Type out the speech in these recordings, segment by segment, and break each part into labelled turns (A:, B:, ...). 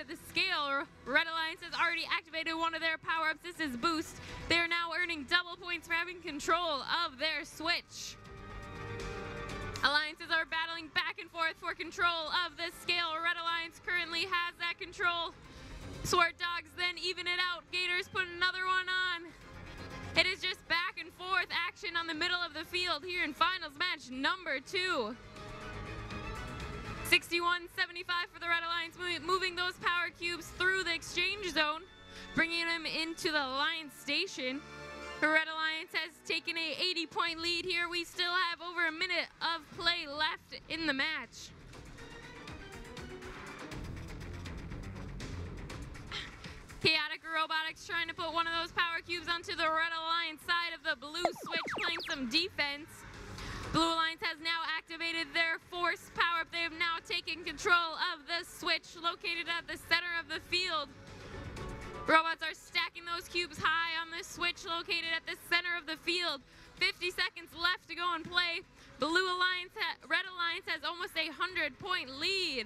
A: side of the scale. Red Alliance has already activated one of their power-ups. This is Boost. They're now earning double points for having control of their switch. Alliances are battling back and forth for control of this scale. Red Alliance currently has that control. Swartdogs then even it out. Gators put another one on. It is just back and forth action on the middle of the field here in finals match number two. 61-75 for the Red Alliance, moving those power cubes through the exchange zone, bringing them into the Alliance station. The Red Alliance has taken a 80 point lead here. We still have over a minute of play left in the match. Chaotic Robotics trying to put one of those power cubes onto the Red Alliance side of the blue switch, playing some defense. Blue Alliance has now activated their force power control of the switch located at the center of the field. Robots are stacking those cubes high on the switch located at the center of the field. 50 seconds left to go and play. Blue Alliance, Red Alliance has almost a 100 point lead.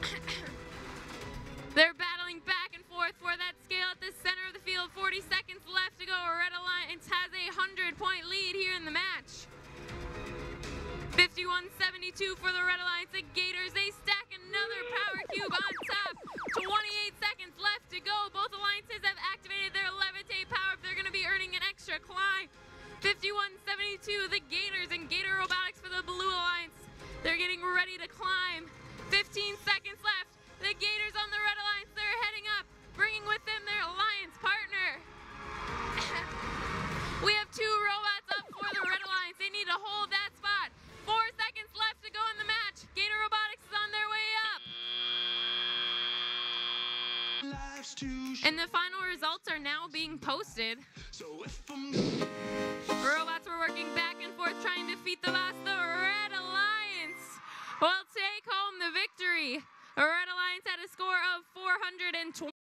A: They're battling back and forth for that scale at the center of the field. 40 seconds left to go. Red Alliance has a 100 point 51-72 for the Red Alliance. The Gators, they stack another power cube on top. 28 seconds left to go. Both alliances have activated their Levitate power. If they're going to be earning an extra climb. 51-72, the Gators and Gator Robotics for the Blue Alliance. They're getting ready to climb. And the final results are now being posted. Robots were working back and forth trying to defeat the boss. The Red Alliance will take home the victory. Red Alliance had a score of 420.